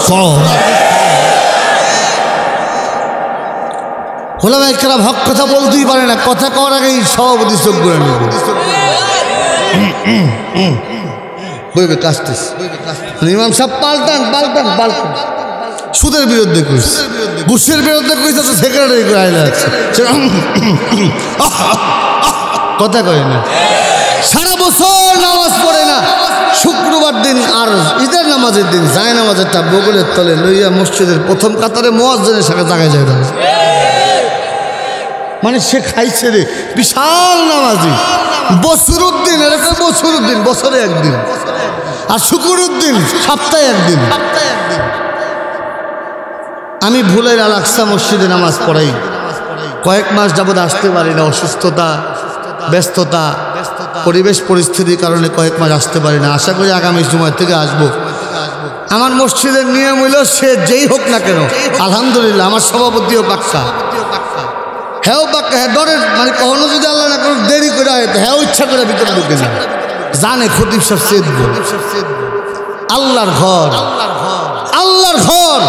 হোলাম একটা হক কথা বলতেই পারে না, কথা কওয়ার আগেই সভাপতি চোখ করে নেবে। বইবে কাস্তিস ইমাম সাহেব পাল্টান পাল্টান পাল্টান। সুদের বিরুদ্ধে কইস ঘুষের বিরুদ্ধে কইস তো সেক্রেটারি করে আইলে আছে। কথা কয় না। সারা বছর নামাজ পড়ে না। শুক্রবার দিন আর ঈদের নামাজের দিন যায় নামাজেরটা বগলের তলে লইয়া মসজিদের প্রথম কাতারে মোয়াজ্জনের সাথে জায়গায় যায় মানে সে খাইছে রে। বিশাল নামাজি। বসরুদ্দিন এরকম বসরুদ্দিন বছরে একদিন। আর শুকুরুদ্দিন সপ্তাহে একদিন। আমি ভুলের আল আকসা মসজিদে নামাজ পড়াই। কয়েক মাস যাবৎ আসতে পারি না, অসুস্থতা, ব্যস্ততা, পরিবেশ পরিস্থিতির কারণে কয়েক মাস আসতে পারি না। আশা করি আগামী সময় থেকে আসব। আমার মসজিদের নিয়ম হইল, সে যেই হোক না কেন, আলহামদুলিল্লাহ, আমার সভাপতিও পাক্কা। পাক্কা হ্যাঁ ডরের মানে কখনো যদি আল্লাহ না কোনো দেরি করে হয় হ্যাঁ ইচ্ছা করে ভিতরে ঢুকে না জানে খতিব সব সেদ আল্লাহর ঘর। আল্লাহর ঘর।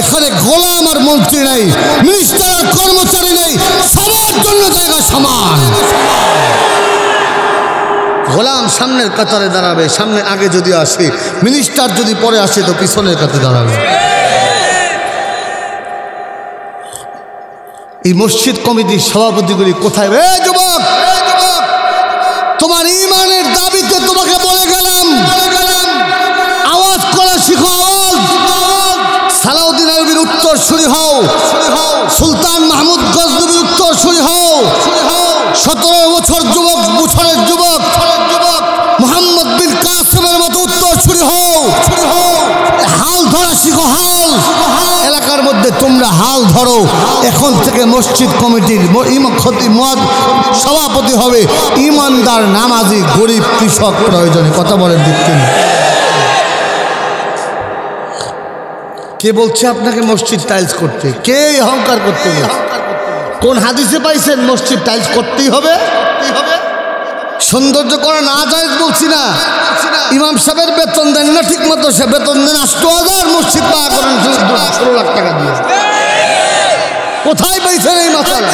এখানে গোলাম আর মন্ত্রী নাই। মিনিস্টার আর কর্মচারী নেই। সবার জন্য জায়গা সমান। গোলাম সামনের কাতারে দাঁড়াবে, সামনে আগে যদি আসে, মিনিস্টার যদি পরে আসে, তো পিছনের কাতে দাঁড়াবে। এই মসজিদ কমিটির সভাপতিগুলি কোথায়? এ যুবক তোমার ইমানের দাবিতে তোমাকে বলে গেলাম। আওয়াজ করা শিখো সালাউদ্দিন আলবির উত্তর শুরু হও। সুলতান মাহমুদ গজনবীর উত্তর শুরু হও। সতেরো তোমরা হাল ধরো। এখন থেকে মসজিদ কমিটির সভাপতি হবে ইমানদার, নামাজি, গরিব, কৃষক, প্রয়োজনে। কথা বলেন দিচ্ছেন কে বলছে আপনাকে মসজিদ টাইলস করতে? কে অহংকার করতে কোন হাদিসে পাইছেন মসজিদ টাইলস করতেই হবে। সৌন্দর্য করা না যায় বলছি না। ইমাম সাহেবের বেতন দেন না ঠিক মতো সে বেতন দেন আষ্ট হাজার মসজিদ পাওয়া করেন ষোলো লাখ টাকা দিয়ে। কোথায় পাইছেন এই মাসালা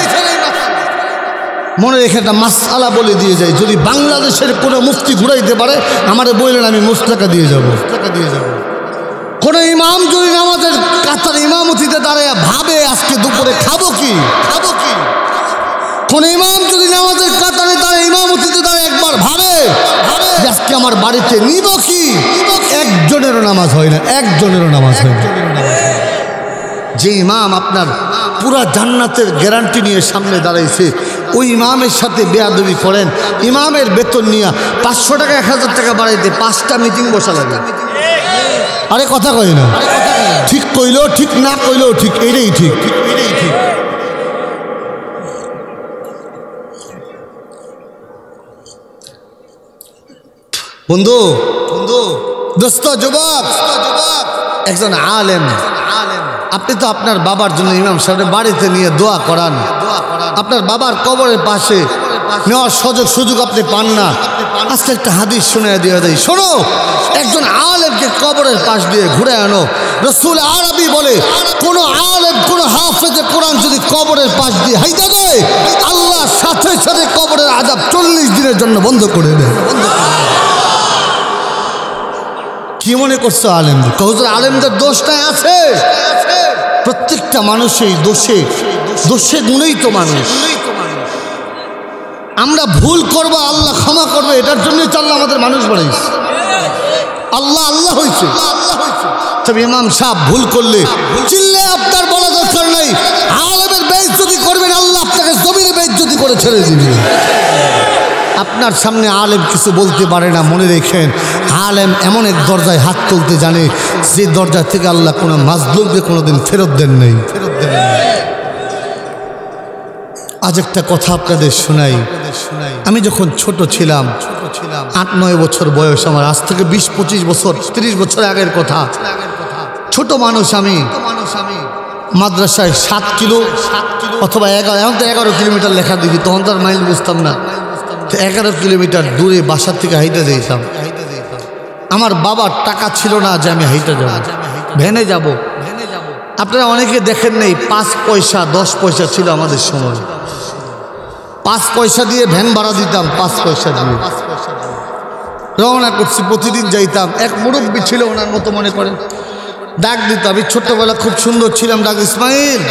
মনে রেখে একটা মাসালা বলে দিয়ে যায় যদি বাংলাদেশের কোনো মুফতি ঘুরাইতে পারে, আমারে বললেন আমি মুস্তাকা দিয়ে যাব। টাকা দিয়ে যাব। কোনো ইমাম যদি নামাজের কাতার ইমামতিতে দাঁড়ায় ভাবে আজকে দুপুরে খাব কি? খাব কোন ইমাম যদি নামাজের কাতারে দাঁড়ায় ইমামতিতে দাঁড়ায় একবার ভাবে আজকে আমার বাড়িতে নিব কি? একজনেরও নামাজ হয় না একজনেরও নামাজ হয় না। যে ইমাম আপনার পুরা জান্নাতের গ্যারান্টি নিয়ে সামনে দাঁড়াইছে ওই ইমামের সাথে বেয়াদবি করেন ইমামের বেতন নিয়ে পাঁচশো টাকা এক হাজার টাকা বাড়াইতে পাঁচটা মিটিং বসা লাগে। আরে কথা কই না। ঠিক কইলেও ঠিক না কইলেও ঠিক এটাই ঠিক এটাই ঠিক। বন্ধু বন্ধু, দোস্ত, যুবক, একজন আলেম। আপনি তো আপনার বাবার জন্য ইমাম সাহেবের বাড়িতে নিয়ে দোয়া করান। আপনার বাবার কবরের পাশে নেওয়ার সুযোগ সুযোগ আপনি পান না। আজকে একটা হাদিস শুনে দিয়ে দেয় শোনো, একজন আলেমকে কবরের পাশ দিয়ে ঘুরে আনো। রসুল আরবি বলে, কোন আলেম, কোন হাফেজে কোরআন যদি কবরের পাশ দিয়ে হাইতে দেয়, আল্লাহ সাথে সাথে কবরের আজাব চল্লিশ দিনের জন্য বন্ধ করে দেয়। বন্ধ করে। কি মনে করছ আলেমদের? কহুজুর আলেমদের দোষটাই আছে। প্রত্যেকটা মানুষই দোষে দোষে গুণেই তো মানুষ। আমরা ভুল করব, আল্লাহ ক্ষমা করবে, এটার জন্যই তো আমাদের মানুষ বানাইছে আল্লাহ আল্লাহ হয়েছে। তবে ইমাম সাহেব ভুল করলে, চিল্লে আপনার বলা দরকার নাই। আলেমের বেইজ্জতি করবেন, আল্লাহ আপনাকে জমিনে বেইজ্জতি করে ছেড়ে দিবে। আপনার সামনে আলেম কিছু বলতে পারে না, মনে রেখেন। আলেম এমন এক দরজায় হাত তুলতে জানে, যে দরজা থেকে আল্লাহ কোনো মাজলুমকে কোনোদিন ফেরত দেন নেই। ফেরত দেন আজ একটা কথা আপনাদের শোনাই। আমি যখন ছোট ছিলাম, আট, নয় বছর বয়স আমার, আজ থেকে বিশ, পঁচিশ বছর, তিরিশ বছর আগের কথা। ছোট মানুষ আমি, মাদ্রাসায় সাত কিলো অথবা এগারো এখন তো এগারো কিলোমিটার লেখা দিবি, তখন তো আর মাইল বুঝতাম না। তো এগারো কিলোমিটার দূরে বাসার থেকে হাইতে দিয়েছিলাম আমার বাবার টাকা ছিল না যে আমি হাইতে যাব। ভ্যানে যাব। আপনারা অনেকে দেখেন নেই, পাঁচ পয়সা, দশ পয়সা ছিল আমাদের সময়। পাঁচ পয়সা দিয়ে ভ্যান ভাড়া দিতাম, পাঁচ পয়সা দিয়ে। রওনা করছি, প্রতিদিন যাইতাম। এক মুরব্বী ছিল, ওনার মতো মনে করেন। ডাক দিত আমি ছোট্টবেলা খুব সুন্দর ছিলাম। ডাক, ইসমাইল।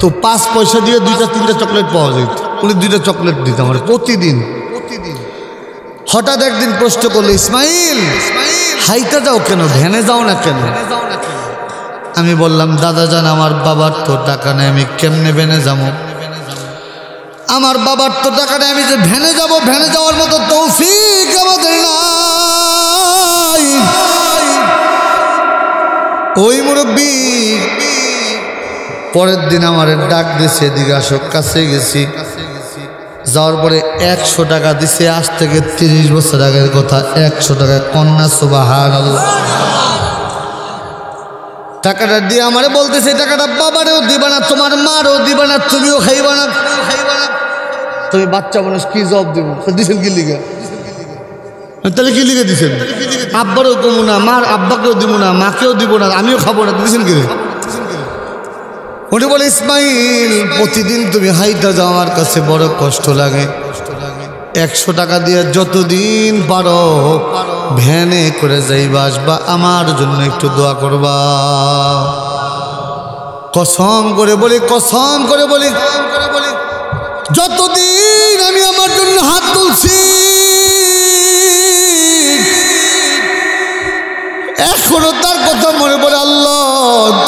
তো পাঁচ পয়সা দিয়ে দুইটা, তিনটা চকলেট পাওয়া যেত। উনি দুইটা চকলেট দিতাম আমার প্রতিদিন প্রতিদিন। হঠাৎ একদিন প্রশ্ন করল, ইসমাইল, হাইতে যাও কেন? ভ্যানে যাও না কেন? আমি বললাম, দাদা জান, আমার বাবার তো টাকা নেই, আমি কেমনে ভ্যানে যাব? আমার বাবার তো টাকা নেই, আমি যে ভ্যানে যাব, ভ্যানে যাওয়ার মতো তৌফিক আমাদের ওই মুরব্বী, পরের দিন আমার ডাক দিয়েছে, এদিকে আসো, কাছে গেছি। যাওয়ার পরে একশো টাকা দিছে, আজ থেকে তিরিশ বছর আগের কথা, একশো টাকা কন্যা সুবাহার টাকাটা দিয়ে আমারে বলতেছে টাকাটা বাবারেও দিবা না, তোমার মারও দিবা না, তুমিও খাইবা না। খাইবা না তুমি বাচ্চা মানুষ কি জব দিব? দিছেন কি লিখে তাহলে কি লিখে দিছেন? আব্বারও কমু না, মার আব্বাকেও দিব না, মাকেও দিব না, আমিও খাব না দিছেন কি উনি বলে, ইসমাইল, প্রতিদিন তুমি হাইটা যাও, আমার কাছে বড় কষ্ট লাগে। একশো টাকা দিয়ে যতদিন পারো ভ্যানে করে যাইবা, আসবা, আমার জন্য একটু দোয়া করবা। কসম করে বলি, কসম করে বলি, যতদিন আমি আমার জন্য হাত তুলছি তার কথা মনে পড়ে, আল্লাহ,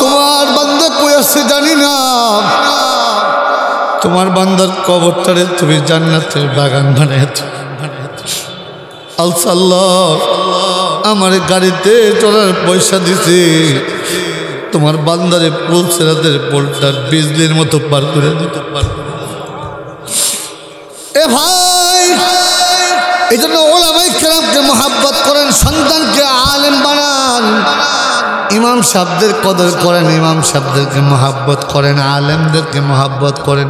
তোমার বান্দা কই আছে জানি না। তোমার বান্দার কবরটারে তুমি জান্নাতের বাগান আলসাল্লাহ আমার গাড়িতে চলার পয়সা দিছে। তোমার বান্দারে পোল সেরাদের পোলটার বিজলির মতো পার করে দিতে পার। এ ভাই, এই জন্য ওলামাই কেরামকে মোহাব্বত করেন, সন্তানকে আলেম বানান। ইমাম সাহেবদের কদর করেন, ইমাম সাহেবদেরকে মোহাব্বত করেন, আলেমদেরকে মোহাব্বত করেন।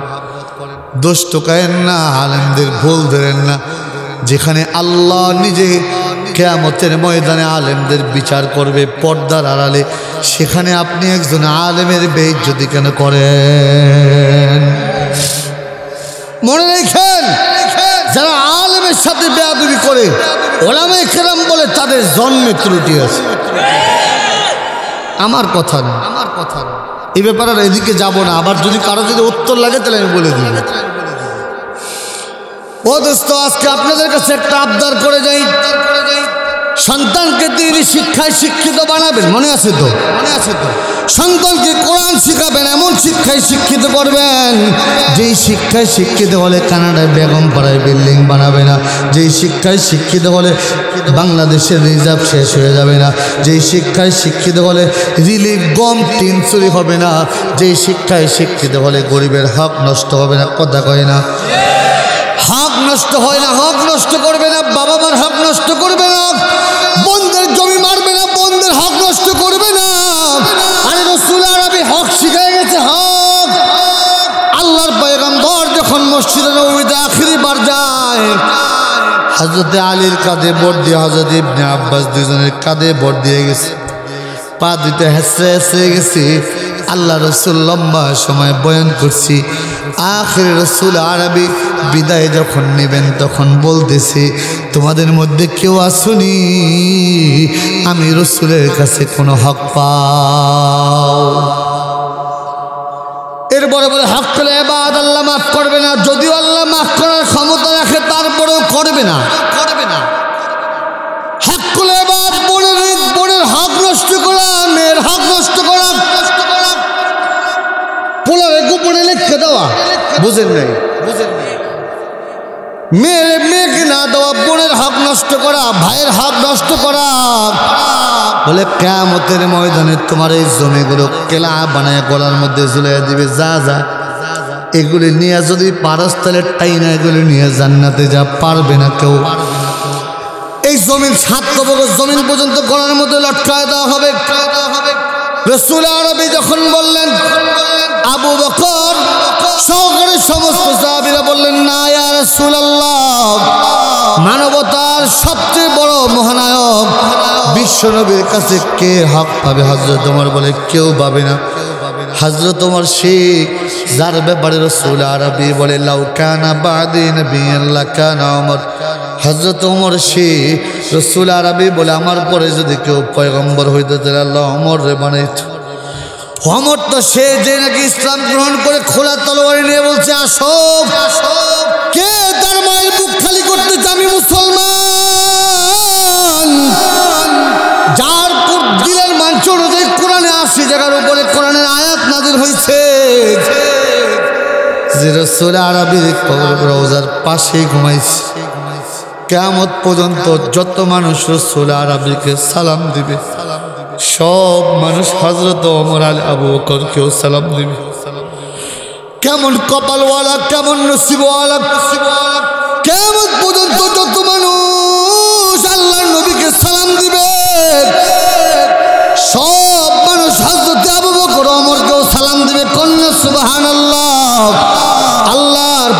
দোষ টোকায়েন না, আলেমদের ভুল ধরেন না। যেখানে আল্লাহ নিজে কেয়ামতের ময়দানে আলেমদের বিচার করবে পর্দার আড়ালে, সেখানে আপনি একজন আলেমের বেইজ্জতি কেন করেন? মনে রেখেন, যারা আলেমের সাথে বেয়াদবি করে ওলামে কেরাম বলে তাদের জন্মে ত্রুটি আছে। আমার কথা না। আমার কথা না। এই ব্যাপারে আর এদিকে যাব না। আবার যদি কারও যদি উত্তর লাগে তাহলে আমি বলে দিই ও দোস্ত আজকে আপনাদের কাছে একটা আবদার করে যাই করে যাই। সন্তানকে তিনি শিক্ষায় শিক্ষিত বানাবেন, মনে আছে তো? মনে আছে তো? সন্তানকে কোরআন শিখাবেন, এমন শিক্ষায় শিক্ষিত করবেন, যেই শিক্ষায় শিক্ষিত হলে কানাডায় বেগম পাড়ায় বিল্ডিং বানাবে না, যেই শিক্ষায় শিক্ষিত হলে বাংলাদেশের রিজার্ভ শেষ হয়ে যাবে না, যেই শিক্ষায় শিক্ষিত হলে রিলিফ গম টিন চুরি হবে না, যেই শিক্ষায় শিক্ষিত হলে গরিবের হক নষ্ট হবে না, কথা কয় না। হক নষ্ট হয় না, হক নষ্ট করবে না, বাবা মার হক নষ্ট মসজিদে নবীতে আখিরি বার যায়। হজরতে আলীর কাঁধে বোর দিয়ে হজরত ইবনে আব্বাস দুজনের কাঁধে ভোট দিয়ে গেছে। পা দিতে হেসে হেসে গেছে। আল্লাহ রসুল লম্বা সময় বয়ান করছি। আখের রসুল আরবি বিদায় যখন নেবেন তখন বলতেছে, তোমাদের মধ্যে কেউ আসুনি। আমি রসুলের কাছে কোনো হক পাও। এরপরে বলে হক করে এবার আল্লাহ মাফ করবে না, যদিও আল্লাহ মাফ করার ক্ষমতা রাখে, তারপরেও করবে না। করবে না। হক মেয়ের মেয়েকে না দেওয়া, বোনের হক নষ্ট করা, ভাইয়ের হক নষ্ট করা বলে কেমতের ময়দানে তোমার এই জমিগুলো কেলা বানায় গলার মধ্যে ঝুলে দিবে, যা যা। এগুলি নিয়ে যদি পারস তাহলে টাই না এগুলি নিয়ে জান্নাতে যা, পারবে না কেউ। এই জমিন সাত কবর জমিন পর্যন্ত গলার মধ্যে লটকায় দেওয়া হবে। রসুল আরবি যখন বললেন, আবু বকর, সহকারে সমস্ত সাহাবিরা বললেন, না ইয়া রাসূলুল্লাহ, মানবতার সবচেয়ে বড় মহানায়ক বিশ্বনবীর কাছে কে হক পাবে? হজরত তোমার বলে, কেউ পাবে না। হজরত তোমার শেখ যার ব্যাপারে রসুল আরবি বলে, লাউ কানা বাদি নবী আল্লাহ কানা অমর হজরত ওমর সে রসুল আরবি বলে আমার পরে যদি কেউ পয়গম্বর হইতে তাহলে আল্লাহ অমর রে বানাইত। অমর তো সে যে নাকি ইসলাম গ্রহণ করে খোলা তলোয়ারি নিয়ে বলছে, আসো কে তার মায়ের মুখ খালি করতে আমি মুসলমান। যার দিলের মাঞ্চ অনুযায়ী কোরআনে আশি জায়গার উপরে কোরআনের আয়াত নাজির হয়েছে যে রসুল কবর রোজার পাশেই ঘুমাইছে। কেমত পর্যন্ত যত মানুষ রসুল আরবিকে সালাম দিবে, সব মানুষ হজরত অমর আল আবু বকরকেও সালাম দিবে। কেমন কপালওয়ালা, কেমন নসিবওয়ালা, কেমন পর্যন্ত যত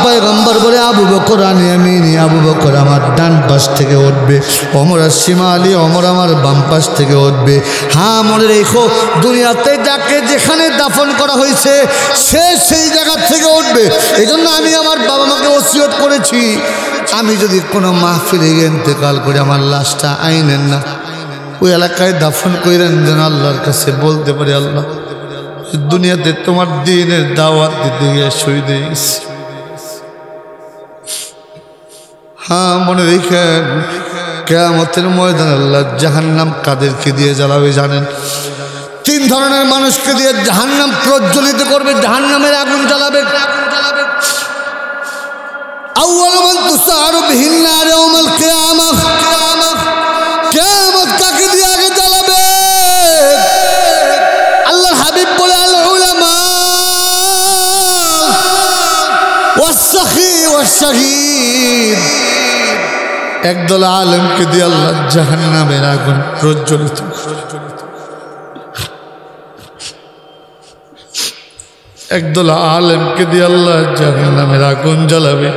পয়গম্বর বলে, আবু বকর আনি আমি আবু বকর আমার ডান পাশ থেকে উঠবে অমর সীমা আলী অমর আমার বাম পাশ থেকে উঠবে। হ্যাঁ মনে রেখো, দুনিয়াতে যাকে যেখানে দাফন করা হয়েছে, সে সেই জায়গা থেকে উঠবে। এই জন্য আমি আমার বাবা মাকে ওসিয়ত করেছি। আমি যদি কোনো মাহফিলে ইন্তেকাল করে, আমার লাশটা আইনেন না। ওই এলাকায় দাফন কইরেন যেন আল্লাহর কাছে বলতে পারি, আল্লাহ, দুনিয়াতে তোমার দিনের দাওয়াত দিতে গিয়ে শহীদ হয়ে গেছি। হ্যাঁ মনে রেখেন কেয়ামতের ময়দান আল্লাহ জাহান্নাম কাদেরকে দিয়ে জ্বালাবে জানেন? তিন ধরনের মানুষকে দিয়ে জাহান্নাম প্রজ্বলিত করবে, জাহান্নামের আগুন জ্বালাবে। কাকে দিয়ে আগে জ্বালাবে? আল্লাহর হাবিব বলে, আল উলামা। ওয়াসসাখী ওয়াশহীদ একদল আলেমকে দিয়ে আল্লাহ জাহান্নামের আগুন প্রজ্বলিত একদল আলেমকে দিয়ে আল্লাহ জাহান্নামের আগুন জ্বালাবে।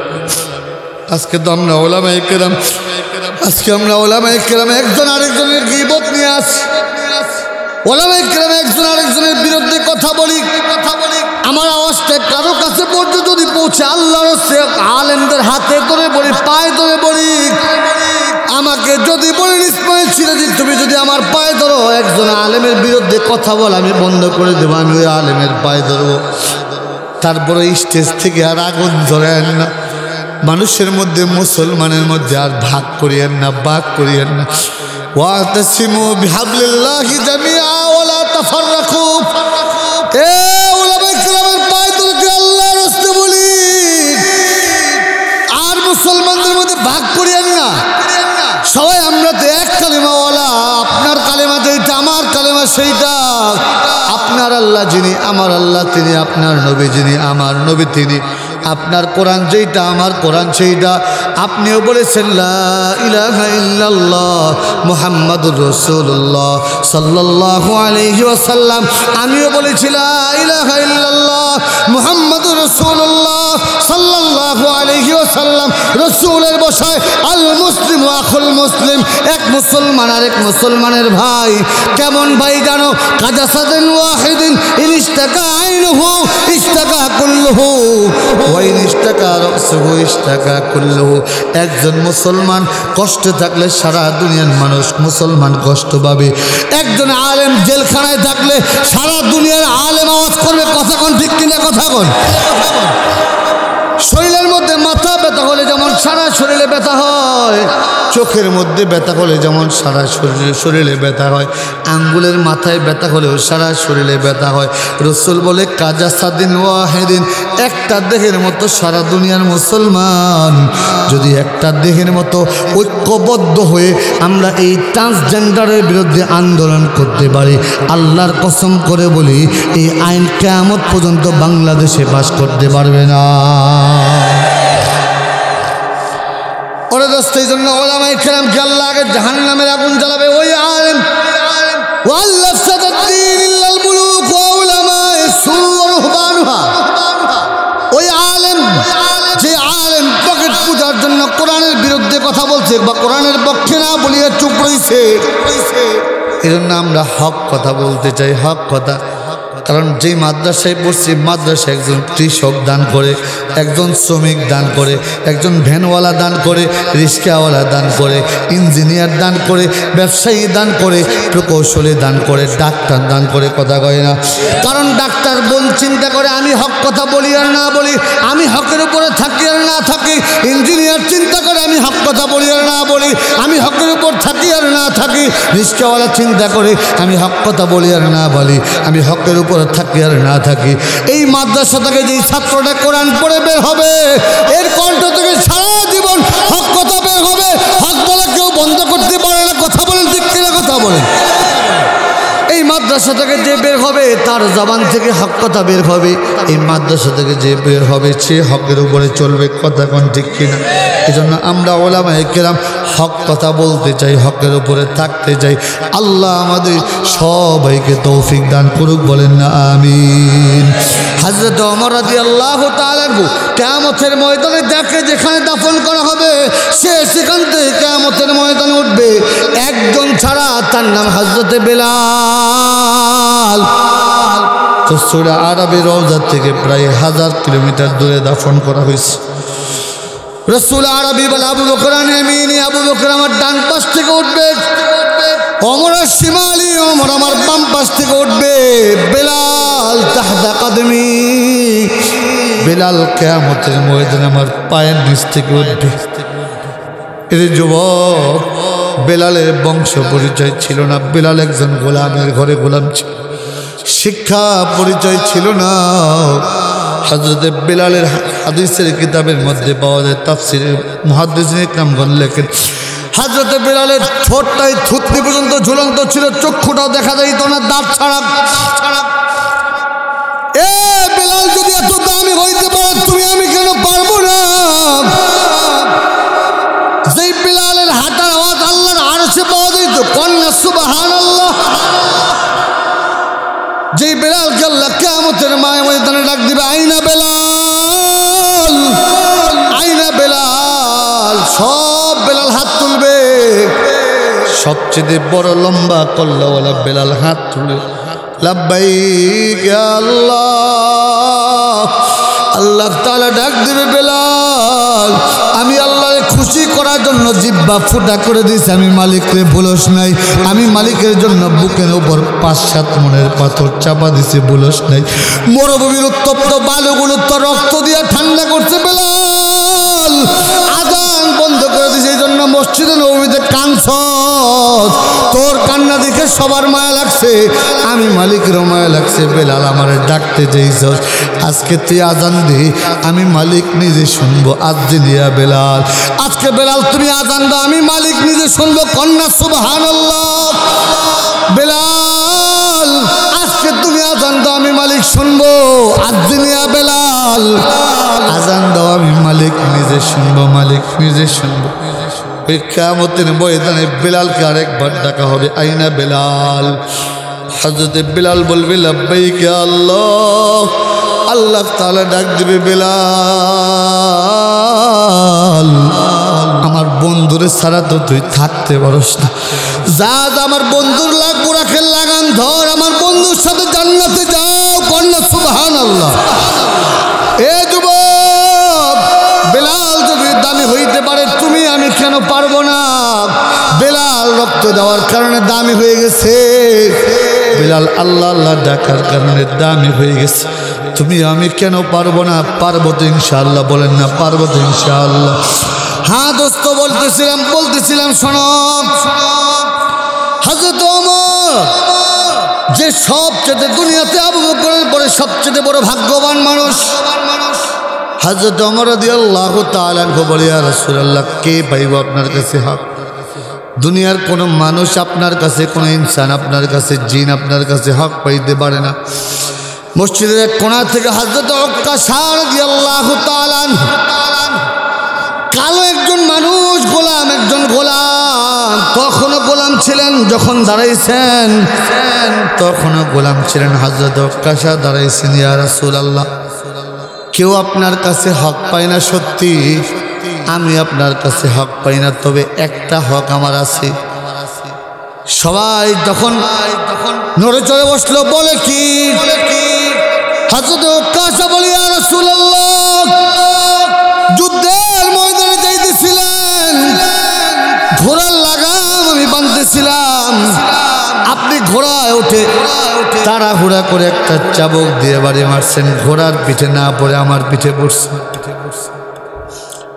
আজকে তো আমরা ওলামাই কেরাম, আজকে আমরা ওলামাই কেরাম একজন আরেকজনের গিবত নিয়ে আসি। ওলামাই কেরাম একজন আরেকজনের বিরুদ্ধে কথা বলি। কাছে পর্যন্ত যদি পৌঁছে আল্লাহর আলেমদের হাতে ধরে বলি, পায়ে ধরে বলি, আমাকে যদি বলেন ইসমাইল সিরাজি তুমি যদি আমার পায়ে ধরো, একজন আলেমের বিরুদ্ধে কথা বল, আমি বন্ধ করে দেবো, আমি ওই আলেমের পায়ে ধরবো। তারপরে স্টেজ থেকে আর আগুন ধরেন না। মানুষের মধ্যে, মুসলমানের মধ্যে আর ভাগ করিয়েন না, ভাগ করিয়েন না। ওয়াতাসিমু বিহাবলিল্লাহি জামিআ ওয়ালা তাফাররাকু। এ সেইটা আপনার আল্লাহ যিনি, আমার আল্লাহ তিনি, আপনার নবী যিনি, আমার নবী তিনি। আপনার কোরআন যেইটা, আমার কোরআন সেইটা। আপনিও বলেছেন রাসূলুল্লাহ সাল্লাল্লাহু আলাইহি ওয়াসাল্লাম। আমিও বলেছি, লা ইলাহা ইল্লাল্লাহ মুহাম্মাদুর রাসূলুল্লাহ সাল্লাল্লাহু আলাইহি ওয়াসাল্লাম। রাসূলের বসায় আল আখুল মুসলিম, এক মুসলমান আর এক মুসলমানের ভাই। কেমন ভাই জানো? কাজা সাদেন ওয়াহিদিন ইনিস্তাকা আইনহু ইস্তাকা কুল্লুহু। ওয়া ইনিস্তাকা রাসুহু ইস্তাকা কুল্লুহু। একজন মুসলমান কষ্টে থাকলে সারা দুনিয়ার মানুষ মুসলমান কষ্ট পাবে। একজন আলেম জেলখানায় থাকলে সারা দুনিয়ার আলেম আওয়াজ করবে। কথা কোন, ঠিক কিনা কথা কোন? শরীরের মধ্যে মাথা হলে যেমন সারা শরীরে ব্যথা হয়, চোখের মধ্যে ব্যথা হলে যেমন সারা শরীরে শরীরে ব্যথা হয়, আঙ্গুলের মাথায় ব্যথা হলেও সারা শরীরে ব্যথা হয়। রসুল বলে, কাজা সাদিন ওয়াহেদিন একটা দেহের মতো সারা দুনিয়ার মুসলমান। যদি একটা দেহের মতো ঐক্যবদ্ধ হয়ে আমরা এই ট্রান্সজেন্ডারের বিরুদ্ধে আন্দোলন করতে পারি, আল্লাহর কসম করে বলি, এই আইন কেমন পর্যন্ত বাংলাদেশে বাস করতে পারবে না। ওরা দোস্ত এই জন্য ওলামাই খেলাম আল্লাহ আগে জাহান নামের আগুন জ্বালাবে। ওই আলেম ওই আলেম আলেম পূজার জন্য কোরআনের বিরুদ্ধে কথা বলছে বা কোরআনের পক্ষে না বলিয়ে চুপ রয়েছে এই জন্য আমরা হক কথা বলতে চাই, হক কথা কারণ যেই মাদ্রাসায় পড়ছি, মাদ্রাসায় একজন কৃষক দান করে, একজন শ্রমিক দান করে, একজন ভ্যানওয়ালা দান করে, রিক্সাওয়ালা দান করে, ইঞ্জিনিয়ার দান করে, ব্যবসায়ী দান করে, প্রকৌশলী দান করে, ডাক্তার দান করে, কথা কয় না। কারণ ডাক্তার বোন চিন্তা করে, আমি হক কথা বলি আর না বলি, আমি হকের উপরে থাকি আর না থাকি, ইঞ্জিনিয়ার চিন্তা করে, আমি হক কথা বলি আর না বলি, আমি হকের উপর থাকি আর না থাকি, রিক্সাওয়ালা চিন্তা করে, আমি হক কথা বলি আর না বলি, আমি হকের উপরে থাকি আর না থাকি। এই মাদ্রাসা থেকে যেই ছাত্রটা কোরআন পড়ে বের হবে, এর কণ্ঠ থেকে সারা জীবন হক কথা বের হবে। হক বলা কেউ বন্ধ করতে পারে না, কথা বলেন ঠিক কিনা কথা বলেন মাদ্রাসা থেকে যে বের হবে, তার জবান থেকে হক কথা বের হবে। এই মাদ্রাসা থেকে যে বের হবে, সে হকের উপরে চলবে, কথা কোন ঠিক কিনা? জন্য আমরা ওলামা কেরাম হক কথা বলতে চাই, হকের উপরে থাকতে চাই। আল্লাহ আমাদের সবাইকে তৌফিক দান করুক, বলেন না, আমিন। হাজরত অমর রাজি আল্লাহ কেয়ামতের ময়দানে দেখে যেখানে দাফন করা হবে, সে সেখান থেকে কেয়ামতের ময়দানে উঠবে। একজন ছাড়া তার নাম হজরতে বেলাল তো সুরা আরবি রওজার থেকে প্রায় হাজার কিলোমিটার দূরে দাফন করা হয়েছে। রসুল আরবি বলে, আবু বকরান এমিনি আবু বকর আমার ডান পাশ থেকে উঠবে। অমর শিমালি, অমর আমার বাম পাশ থেকে উঠবে। বেলাল তাহদা কাদমি। বেলাল কেয়ামতের ময়দানে আমার পায়ের নিচ থেকে উঠবে। এর যুবক বেলালের বংশ পরিচয় ছিল না। বেলাল একজন গোলামের ঘরে গোলাম ছিল। শিক্ষা পরিচয় ছিল না। হজরত বেলালের হাদিসের কিতাবের মধ্যে পাওয়া যায় তাফসির মহাদিস ইকরামগণ লেখেন হাজরত বেলালের ঠোঁটটাই থুতনি পর্যন্ত ঝুলন্ত ছিল, চক্ষুটাও দেখা যাইত না, দাঁত ছাড়া ছাড়া। সবচেয়ে বড় লম্বা কল্লাওয়ালা বেলাল হাত তুলে আল্লাহ আল্লাহ তালা ডাক দিবে বেলাল, আমি আল্লাহরে খুশি করার জন্য জিব্বা ফুটা করে দিয়েছি, আমি মালিকরে বলস নাই, আমি মালিকের জন্য বুকের ওপর পাঁচ সাত মনের পাথর চাপা দিছে বলস নাই। মরুভূমির উত্তপ্ত বালুগুলো তো রক্ত দিয়ে ঠান্ডা করছে বেলাল। বন্ধ করে দিছে এই জন্য মসজিদে নবীতে কানছ তোর কান্না দেখে সবার মায়া লাগছে। আমি মালিকেরও মায়া লাগছে, বেলাল আমার ডাকতে যেইছ আজকে তুই আজান দি, আমি মালিক নিজে শুনব। আজ দিয়া বেলাল। আজকে বেলাল, তুমি আজান দাও, আমি মালিক নিজে শুনব। কন্যা সুবহান বেলাল, আজকে তুমি আজান দাও, আমি মালিক শুনব। আজ দিনিয়া বেলাল। আজান দাও, আমি মালিক, নিজে শুনব মালিক, নিজে শুনব। ওই কেমতের ময়দানে বেলালকে আরেকবার ডাকা হবে। আইনা বেলাল? হজরতে বেলাল বলবে লাব্বাই কে আল্লাহ। আল্লাহ তালা ডাক দিবে, বেলাল, আমার বন্ধুরে ছাড়া তো তুই থাকতে পারস না। যা আমার বন্ধুর লাগ বুড়াখের লাগান ধর, আমার বন্ধুর সাথে জান্নাতে যাও কন্যা সুবহান আল্লাহ দামি হইতে পারে, তুমি আমি কেন পারব না? বেলাল রক্ত দেওয়ার কারণে দামি হয়ে গেছে। বেলাল আল্লাহ আল্লাহ ডাকার কারণে দামি হয়ে গেছে। তুমি আমি কেন পারব না? পারব তো ইনশাআল্লাহ, বলেন না, পারব তো ইনশাআল্লাহ। হ্যাঁ দোস্ত, বলতেছিলাম বলতেছিলাম সনব হাজরত যে সবচেয়ে দুনিয়াতে আবু বকরের পরে সবচেয়ে বড় ভাগ্যবান মানুষ। হাজরত অমর আল্লাহ তালানকে বলে রসুল্লাহ কে পাইব আপনার কাছে হক? দুনিয়ার কোনো মানুষ আপনার কাছে, কোনো ইনসান আপনার কাছে, জিন আপনার কাছে হক পাইতে পারে না। মসজিদের এক কোণা থেকে হাজরত অক্কা সার আল্লাহ তালান কালো একজন মানুষ, গোলাম একজন গোলাম, তখনও গোলাম ছিলেন যখন দাঁড়াইছেন, তখনও গোলাম ছিলেন হাজরত অক্কাশা দাঁড়াইছেন, ইয়া রাসূল আল্লাহ কেউ আপনার কাছে হক পায় না সত্যি। আমি আপনার কাছে হক পাই না, তবে একটা হক আমার আছে। সবাই যখন নড়ে চড়ে বসল, বলে কি? হাজরত ওঠে তারা ঘোড়া করে একটা চাবক দিয়ে বাড়ি মারছেন। ঘোড়ার পিঠে না পড়ে আমার পিঠে পড়ছে।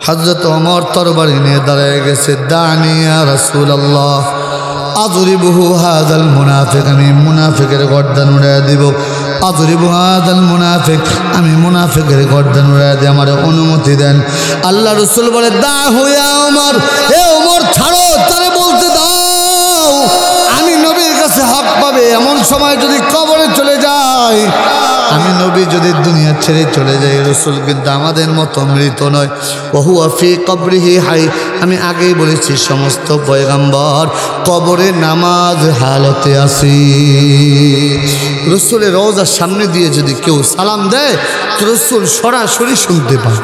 হজরত অমর তরবারি নিয়ে দাঁড়ায় গেছে। দানিয়া রসুল আল্লাহ আদরি বহু হাজাল মুনাফেক, আমি মুনাফেকের গর্দান উড়াই দিব। আজুরি বহু হাজাল মুনাফেক, আমি মুনাফেকের গর্দান উড়াই দিয়ে আমার অনুমতি দেন। আল্লাহ রসুল বলে দা হইয়া আমার এ ওমর, ছাড়ো, তারে হক পাবে এমন সময় যদি কবরে চলে যায়। আমি নবী যদি দুনিয়া ছেড়ে চলে যাই, রসুল কিন্তু আমাদের মতো মৃত নয়। বহু আফি কবরিহি হাই। আমি আগেই বলেছি, সমস্ত পয়গাম্বর কবরে নামাজ হালতে আসি রসুলের রোজার সামনে দিয়ে যদি কেউ সালাম দেয় রসুল সরাসরি শুনতে পায়।